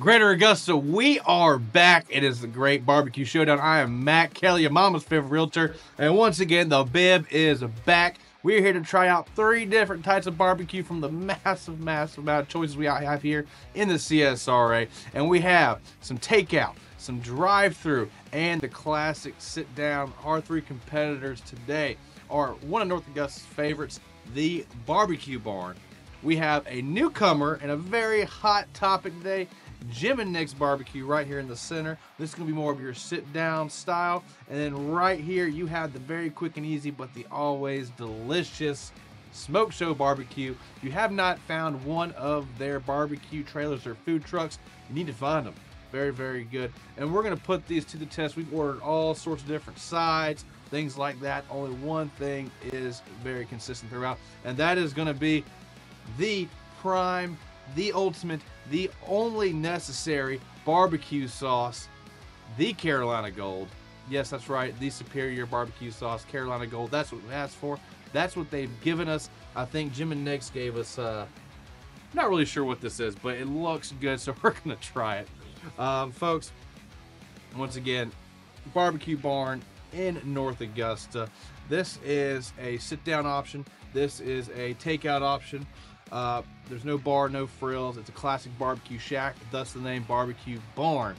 Greater Augusta, we are back. It is the Great Barbecue Showdown. I am Matt Kelly, your mama's favorite realtor. And once again, the bib is back. We're here to try out three different types of barbecue from the massive, massive amount of choices we have here in the CSRA. And we have some takeout, some drive through, and the classic sit down. Our three competitors today are one of North Augusta's favorites, the Barbecue Barn. We have a newcomer and a very hot topic today. Jim and Nick's barbecue right here in the center. This is gonna be more of your sit down style. And then right here, you have the very quick and easy, but the always delicious Smoke Show Barbecue. If you have not found one of their barbecue trailers or food trucks, you need to find them. Very, very good. And we're gonna put these to the test. We've ordered all sorts of different sides, things like that. Only one thing is very consistent throughout, and that is gonna be the prime, the ultimate, the only necessary barbecue sauce, the Carolina Gold. Yes, that's right, the superior barbecue sauce, Carolina Gold. That's what we asked for. That's what they've given us. I think Jim and Nick's gave us, uh, not really sure what this is, but it looks good, so we're gonna try it. Um, folks, once again, Barbecue Barn in North Augusta. This is a sit down option. This is a takeout option. Uh, there's no bar, no frills. It's a classic barbecue shack, thus the name Barbecue Barn.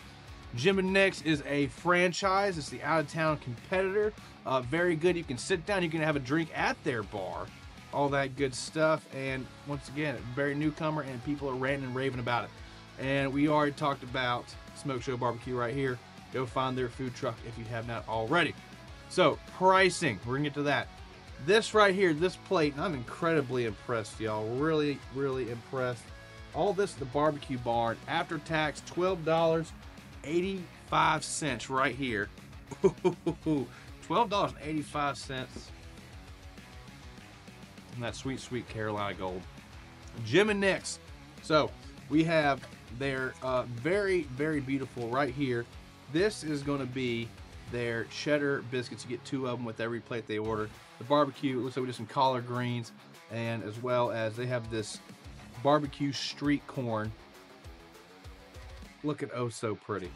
Jim and Nick's is a franchise. It's the out-of-town competitor. Uh, very good. You can sit down. You can have a drink at their bar. All that good stuff. And once again, very newcomer, and people are ranting and raving about it. And we already talked about Smoke Show Barbecue right here. Go find their food truck if you have not already. So pricing, we're gonna get to that. This right here, this plate, I'm incredibly impressed, y'all. Really, really impressed. All this the barbecue barn, after tax, $12.85 right here. $12.85. And that sweet, sweet Carolina Gold. Jim and Nick's. So we have their uh, very, very beautiful right here. This is going to be their cheddar biscuits. You get two of them with every plate they order. The barbecue, looks like we did some collard greens, and as well as they have this barbecue street corn. Look at oh so pretty.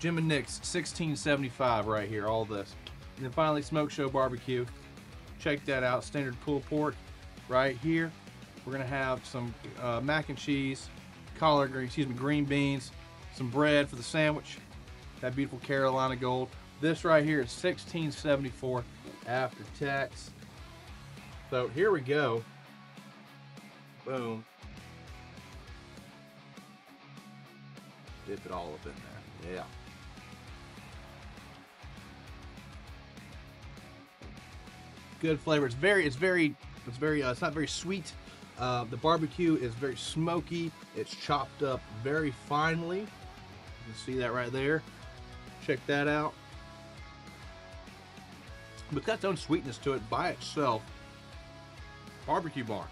Jim and Nick's 1675 right here, all this. And then finally Smoke Show Barbecue. Check that out, standard pulled pork right here. We're gonna have some uh, mac and cheese, collard greens, excuse me, green beans, some bread for the sandwich. That beautiful Carolina Gold. This right here is 1674 after tax. So here we go. Boom. Dip it all up in there. Yeah. Good flavor. It's very, it's very, it's very, uh, it's not very sweet. Uh, the barbecue is very smoky. It's chopped up very finely. You can see that right there. Check that out. But its own sweetness to it by itself. Barbecue Barn.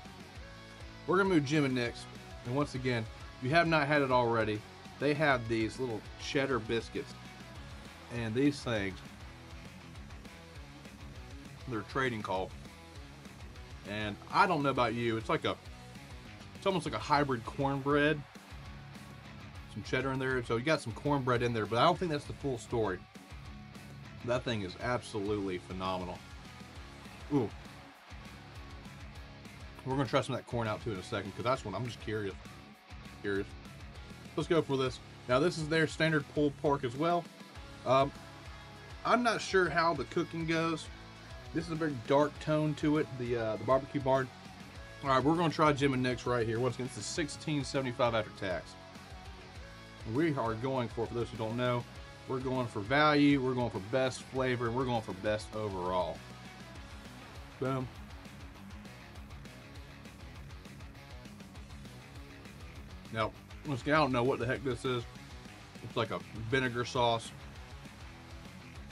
We're gonna move Jim and Nick's. And once again, if you have not had it already, they have these little cheddar biscuits. And these things, they're trading call. And I don't know about you, it's like a, it's almost like a hybrid cornbread. Some cheddar in there, so you got some cornbread in there, but I don't think that's the full story. That thing is absolutely phenomenal. Ooh. We're gonna try some of that corn out too in a second, because that's one I'm just curious. Curious. Let's go for this. Now this is their standard pulled pork as well. Um, I'm not sure how the cooking goes. This is a very dark tone to it, the uh, the barbecue barn. All right, we're gonna try Jim and Nick's right here. Once again, this is 16.75 after tax. We are going for, for those who don't know, we're going for value, we're going for best flavor, and we're going for best overall. Boom. Now, once again, I don't know what the heck this is. It's like a vinegar sauce.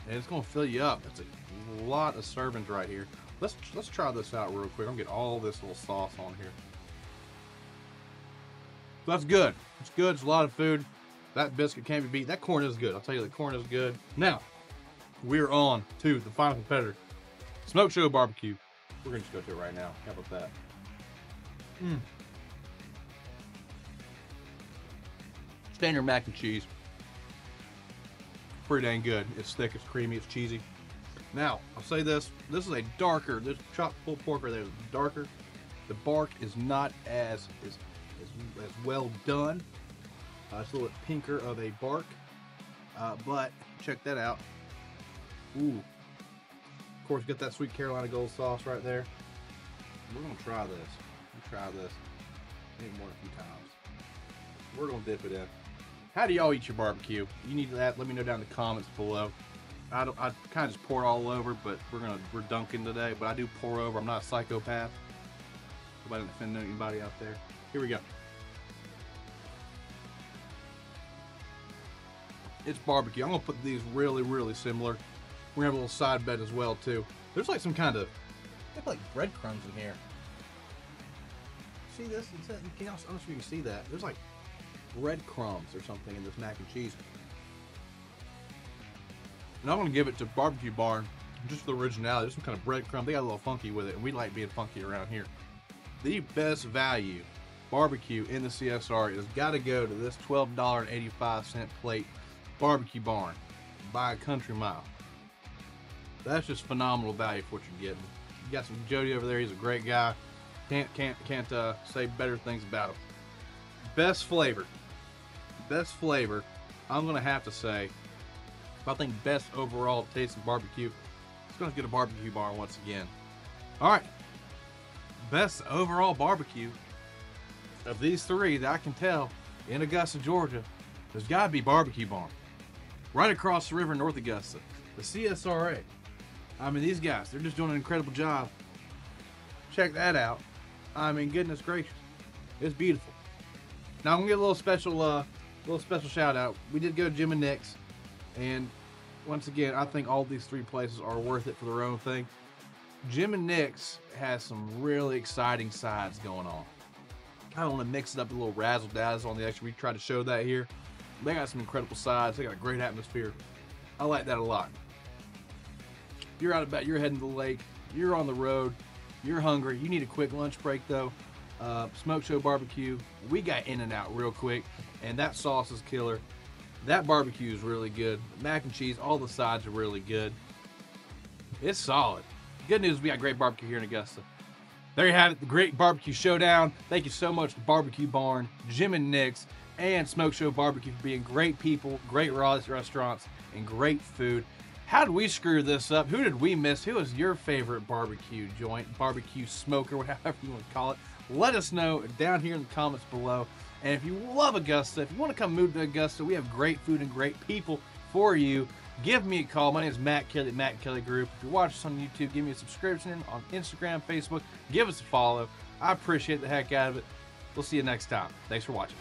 And it's gonna fill you up. That's a lot of servings right here. Let's let's try this out real quick. I'm gonna get all this little sauce on here. That's good. It's good. It's a lot of food. That biscuit can't be beat. That corn is good. I'll tell you, the corn is good. Now, we're on to the final competitor, Smoke Show Barbecue. We're gonna just go to it right now. How about that? Mm. Standard mac and cheese. Pretty dang good. It's thick, it's creamy, it's cheesy. Now, I'll say this. This is a darker, this chopped pulled pork right there is darker. The bark is not as, as, as, as well done. Uh, it's a little bit pinker of a bark. Uh, but check that out. Ooh. Of course, got that sweet Carolina Gold sauce right there. We're gonna try this. Let's try this. Maybe more a few times. We're gonna dip it in. How do y'all eat your barbecue? You need that. Let me know down in the comments below. I don't. I kind of just pour it all over, but we're gonna we're dunking today. But I do pour over. I'm not a psychopath. I didn't offend anybody out there. Here we go. It's barbecue. I'm gonna put these really, really similar. We're gonna have a little side bed as well too. There's like some kind of, there's like breadcrumbs in here. See this? It's, you can, I don't know if you can see that. There's like breadcrumbs or something in this mac and cheese. And I'm gonna give it to Barbecue Barn just for the originality. There's some kind of breadcrumb. They got a little funky with it, and we like being funky around here. The best value barbecue in the CSR has got to go to this $12.85 plate Barbecue Barn by a country mile. That's just phenomenal value for what you're getting. You got some Jody over there. He's a great guy. Can't can't can't uh, say better things about him. Best flavor, best flavor. I'm gonna have to say. I think best overall taste of barbecue, it's gonna get a barbecue barn once again. All right, best overall barbecue of these three that I can tell in Augusta, Georgia, there's got to be barbecue barn right across the river North Augusta. The CSRA. I mean, these guys, they're just doing an incredible job. Check that out. I mean, goodness gracious. It's beautiful. Now, I'm to get a little special, uh, little special shout out. We did go to Jim and Nick's. And once again, I think all these three places are worth it for their own thing. Jim and Nick's has some really exciting sides going on. I want to mix it up a little razzle dazzle on the extra. We tried to show that here. They got some incredible sides. They got a great atmosphere. I like that a lot. You're out about, you're heading to the lake, you're on the road, you're hungry, you need a quick lunch break though. Uh, Smoke Show Barbecue, we got in and out real quick, and that sauce is killer. That barbecue is really good. Mac and cheese, all the sides are really good. It's solid. Good news, we got great barbecue here in Augusta. There you have it, the Great Barbecue Showdown. Thank you so much Barbecue Barn, Jim and Nick's, and Smoke Show Barbecue for being great people, great restaurants, and great food. How did we screw this up? Who did we miss? Who was your favorite barbecue joint, barbecue smoker, whatever you want to call it? Let us know down here in the comments below. And if you love Augusta, if you want to come move to Augusta, we have great food and great people for you. Give me a call. My name is Matt Kelly, Matt Kelly Group. If you watch us on YouTube, give me a subscription on Instagram, Facebook. Give us a follow. I appreciate the heck out of it. We'll see you next time. Thanks for watching.